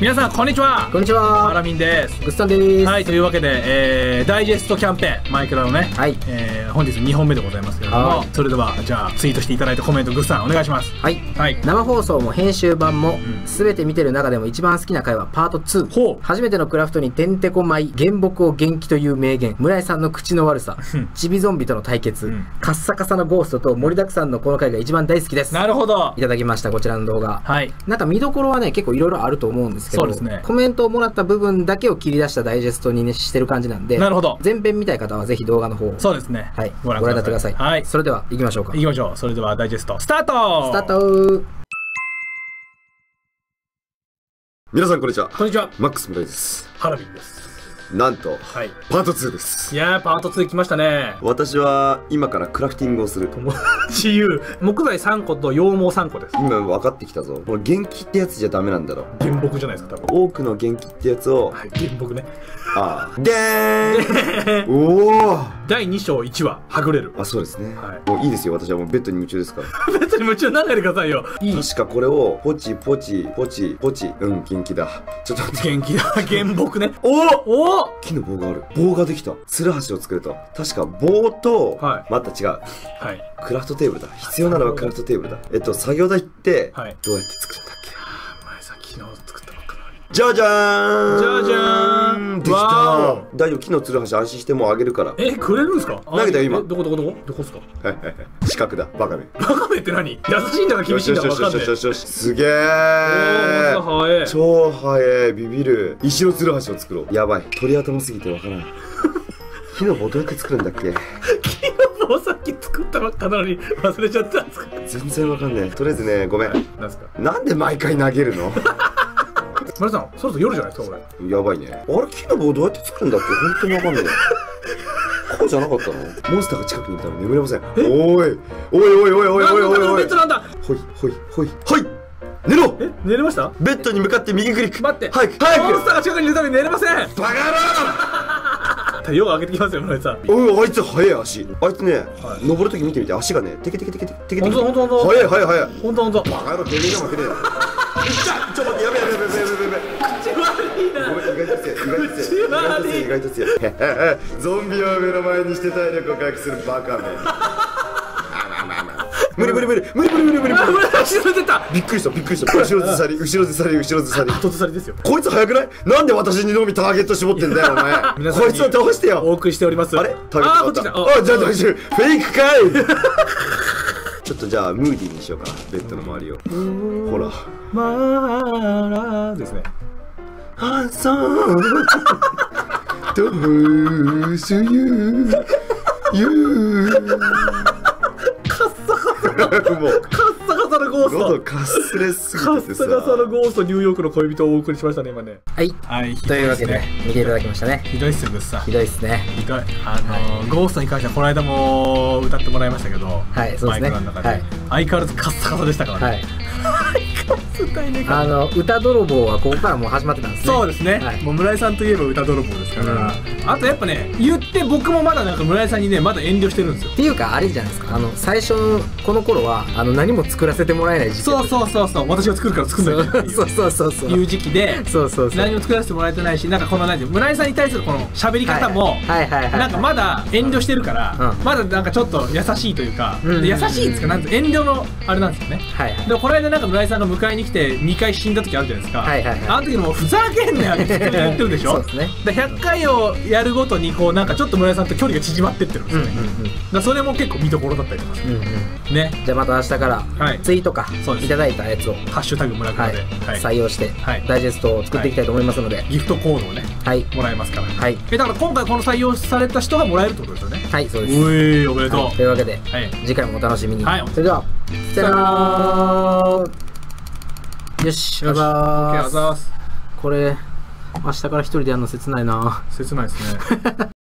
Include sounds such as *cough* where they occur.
皆さんこんにちは。こんにちアはラミンです。グッサンです。はいというわけで、えー、ダイジェストキャンペーンマイクラのね、はい。えー、本日2本目でございますけれどもはいそれではじゃあツイートしていただいたコメントグッさんお願いします。はい。はい。生放送も編集版もん。全て見てる中でも一番好きな回はパート2ほう。初めてのクラフトにてんてこ舞い原木を元気という名言。村井さんの口の悪さ。チビゾンビとの対決、うん。カッサカサのゴーストと盛りだくさんのこの回が一番大好きです。なるほど。いただきましたこちらの動画。はい。なんか見どころはね結構いろいろあると思うんですけどそうですね。コメントをもらった部分だけを切り出したダイジェストにねしてる感じなんでなるほど。前編見たい方はぜひ動画の方を。そうですね。はいご覧になってください。はい。それでは行きましょうか。行きましょう。それではダイジェストスタート。スタート。皆さんこんにちは。こんにちは。マックス村井です。ハラビンですなんとはい。パート2です。いやーパート2来ましたね。私は今からクラフティングをするもう *laughs* 自由。木材3個と羊毛3個です。今分かってきたぞ。これ元気ってやつじゃダメなんだろ。原木じゃないですか多分。多くの元気ってやつを。はい原木ね。ああでーん。おお第2章1話はぐれる。あそうですね、はい。もういいですよ。私はもうベッドに夢中ですから。別に夢中にならないでくださいよ。いい確かこれをポチポチポチポチ。うん元気だ。ちょっと待って。元気だ。原木ね。*laughs* おおお木の棒がある。棒ができた。つるはしを作ると。確か棒と、はい。また違う。はい。クラフトテーブルだ。必要なのはクラフトテーブルだ。えっと作業台ってはい。どうやって作るんだっけ？前さ昨日作ったばっかなじゃじゃーん！じゃ大丈夫木のつるはし安心してもうあげるから。えくれるんですか？投げたよ今。えどこどこどこ？どこっすか？四角だバカめ。バカめって何？優しいんだか厳しいんだか分かんないよしよしすげおーー早い。超早いビビる。石のつるはしを作ろう。やばい。鳥頭すぎてわからん。*laughs* 木の棒どうやって作るんだっけ？もうさっき作ったばっかなのに忘れちゃったんですか？全然わかんないとりあえずねごめん。なんですか？なんで毎回投げるの？村さんそろそろ夜じゃないですかこれ。やばいね。あれ木の棒どうやって作るんだっけ本当にわかんない。*laughs* こうじゃなかったの？モンスターが近くにいたら眠れません。おい。おいおいおいおいおいなんだおいおいベッドなんだ？ほいほいほい。ほい。寝ろえ寝れました？ベッドに向かって右クリック。待って。早く早く。モンスターが近くにいるために寝れません。バカ野夜上げてきますよ村井さん。郎おいあいつ速い足。あいつね、はい。登るとき見てみて足がねテケテケテケテケテケテケほんとほんとほんと速い速い速いほんとほんとバカ野郎てめえが負けねえなちょっと待ってやべやべやべやべやべやべ。口悪いな。意外と強い。意外と強い意外と強い意外と強いゾンビを目の前にして体力を回復するバカめ。無理無理無理無理。無理無理無理無理村井さん後ろ出たびっくりしたびっくりした。後ろずさり後ろずさり後ろずさり後ずさり。ですよ。こいつ早くない？なんで私にのみターゲット絞ってんだよお前。こいつを倒してよ。お送りしております。あれ？ターゲット変こっち来た。わったあじゃあ大丈夫フェイクかいちょっとじゃあムーディーにしようかなベッドの周りを。ほら。まらですね。あそうどうしよう。ゆうカッサカサ。*laughs* もう。カッサカサのゴースト喉かすれすカッぎててさサカサのゴースト。ニューヨークの恋人をお送りしましたね今ねはい。はい。とい。うわけで見てい。ただきましたねひどいっすよグッひどいっすね。ひどい。あのーゴーストに関してはこの間も歌ってもらいましたけどはいそうですね。マイクの中で、はい。相変わらずカッサカサでしたからね、はいあの歌泥棒はここからもう始まってたんですね。そうですね、はい。もう村井さんといえば歌泥棒ですから、あとやっぱね言って僕もまだなんか村井さんにねまだ遠慮してるんですよ。っていうかあれじゃないですか。あの最初のこの頃はあの何も作らせてもらえない時期そうそうそうそう。私が作るから作んないでっていう。そうそうそうそう。いう時期でそうそうそう。何も作らせてもらえてないしなんかこの何村井さんに対するこの喋り方も、はいはいなんかまだ遠慮してるから、うん。まだなんかちょっと優しいというか、優しいんですかなんて遠慮のあれなんですよね。はいはい。でもこの間なんか村井さんが迎えに来て2回死んだ時あるじゃないですか、はいはいはい。あの時もうふざけんなよって言ってるでしょ？そうですね。で100回をやるごとにこうなんかちょっと村井さんと距離が縮まってってるんですうんよね、うんうんだからそれも結構見どころだったりとかうんうんね。じゃあまた明日からはい。ツイートかそうです。いただいたやつをハッシュタグ村はい。倉で、はい。採用してはい。ダイジェストを作っていきたいと思いますので。ギフトコードをねはい。もらえますから。はい。えだから今回この採用された人がもらえるってことですよね。はいそうです。おいおめでとう、はい。というわけではい。次回もお楽しみに。はい。それではさよならよしあざーます。これ明日から一人でやるの切ないな。切ないですね *laughs*